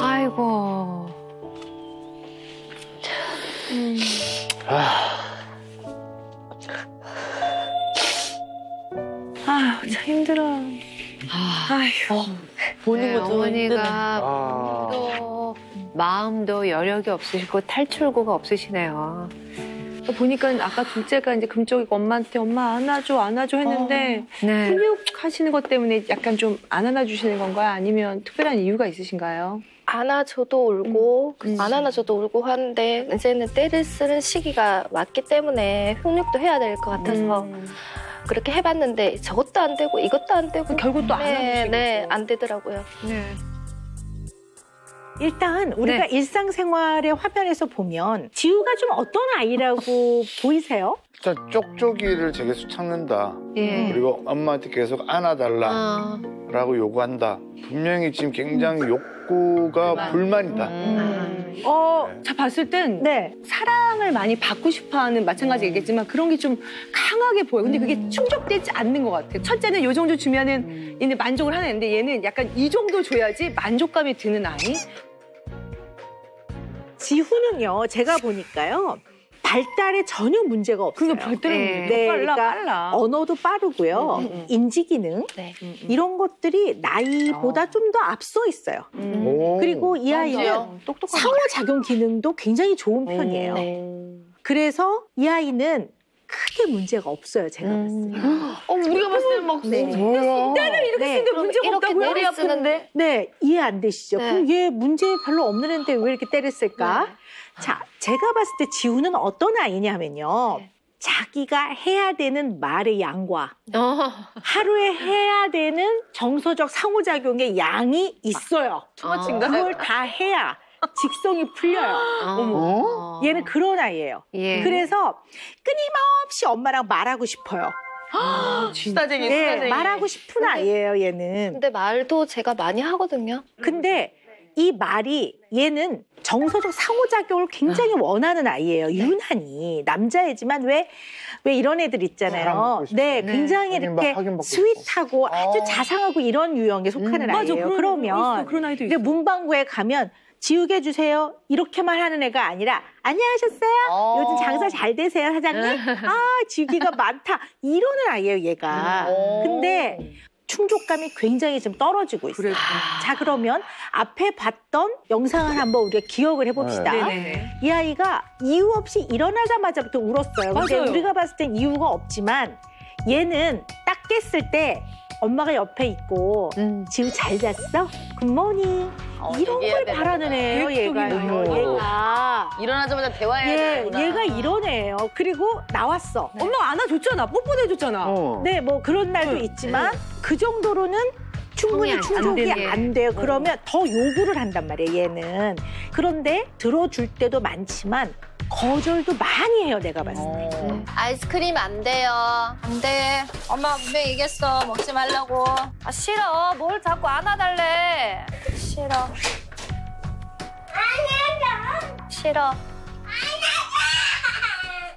아이고. 아유, 참 힘들어. 아휴. 보는 네, 것도 힘드네. 어머니가 아. 또 마음도 여력이 없으시고 탈출구가 없으시네요. 보니까 아까 둘째가 이제 금쪽이고 엄마한테 엄마 안아줘 안아줘 했는데 네. 훈육하시는 것 때문에 약간 좀 안 안아주시는 건가요? 아니면 특별한 이유가 있으신가요? 안아줘도 울고 음. 안 안아줘도 울고 하는데 이제는 때를 쓰는 시기가 왔기 때문에 훈육도 해야 될 것 같아서 음. 그렇게 해봤는데 저것도 안 되고 이것도 안 되고 결국 또 네, 네, 안 되더라고요. 네. 일단 우리가 네. 일상생활의 화면에서 보면 지우가 좀 어떤 아이라고 보이세요? 일단 쪽쪽이를 제게서 찾는다. 예. 그리고 엄마한테 계속 안아달라라고 어. 요구한다. 분명히 지금 굉장히 욕구가 불만이다. 음. 어, 자 봤을 땐 네. 사랑을 많이 받고 싶어하는 마찬가지겠지만 그런 게 좀 강하게 보여. 근데 그게 충족되지 않는 것 같아. 첫째는 요 정도 주면은 얘는 만족을 하는데 얘는 약간 이 정도 줘야지 만족감이 드는 아이. 지후는요, 제가 보니까요, 발달에 전혀 문제가 없어요. 그러니까 별대로 네. 네. 빨라 그러니까 빨라. 언어도 빠르고요, 음, 음, 음. 인지 기능 네. 이런 것들이 나이보다 좀더 앞서 있어요. 음. 오. 그리고 이 아이는 똑똑한 상호작용 기능도 굉장히 좋은 편이에요. 네. 그래서 이 아이는 크게 문제가 없어요, 제가 봤을 때. 어, 우리가 봤을 때는 막 네. 뭐야? 이렇게 네. 쓰는데 문제가 이렇게 없다고요? 머리 아픈데 네, 이해 안 되시죠? 네. 그럼 얘 문제 별로 없는 애인데 왜 이렇게 때렸을까? 자, 제가 봤을 때 지우는 어떤 아이냐면요. 네. 자기가 해야 되는 말의 양과 어. 하루에 해야 되는 정서적 상호작용의 양이 있어요. 투머치인가? 그걸 다 해야 직성이 풀려요. 어머. 얘는 그런 아이예요. 예. 그래서 끊임없이 엄마랑 말하고 싶어요. 수다쟁이 네, 말하고 싶은 아이예요, 얘는. 근데 말도 제가 많이 하거든요. 근데 이 말이 얘는 정서적 상호작용을 굉장히 원하는 아이예요. 유난히 남자애지만 왜 왜 이런 애들 있잖아요. 사랑받고. 네, 네. 굉장히 확인받- 이렇게 확인받고 sweet하고 아주 어. 자상하고 이런 유형에 속하는 음, 맞아, 아이예요. 그런, 그러면 있어, 그런 아이도 근데 있어. 문방구에 가면 지우개 해주세요. 이렇게만 하는 애가 아니라 안녕하셨어요. 어. 요즘 장사 잘 되세요, 사장님? 아, 지우개가 많다. 이러는 아이예요, 얘가. 어. 근데 충족감이 굉장히 좀 떨어지고 있어요. 자, 그러면 앞에 봤던 영상을 한번 우리가 기억을 해봅시다. 네. 네네. 이 아이가 이유 없이 일어나자마자부터 울었어요. 근데 맞아요. 우리가 봤을 땐 이유가 없지만 얘는 딱 깼을 때 엄마가 옆에 있고 음. 지우 잘 잤어? 굿모닝. 어, 이런 걸 바라는 애예요, 얘가. 얘가. 일어나자마자 대화해야 얘, 되는구나. 얘가 이런 애예요. 그리고 나왔어. 엄마가 안아줬잖아. 뽀뽀도 해줬잖아. 어. 네, 뭐 그런 날도 응. 있지만 그 정도로는 충분히 성이 안- 안 충족이 돼요. 그러면 더 요구를 한단 말이에요, 얘는. 그런데 들어줄 때도 많지만 거절도 많이 해요, 내가 봤을 때. 어. 아이스크림 안 돼요. 안 돼. 엄마 분명히 얘기했어. 먹지 말라고. 아, 싫어. 뭘 자꾸 안아달래. 싫어. 싫어.